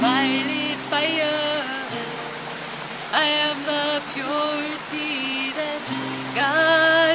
mighty fire. I am the purity that God.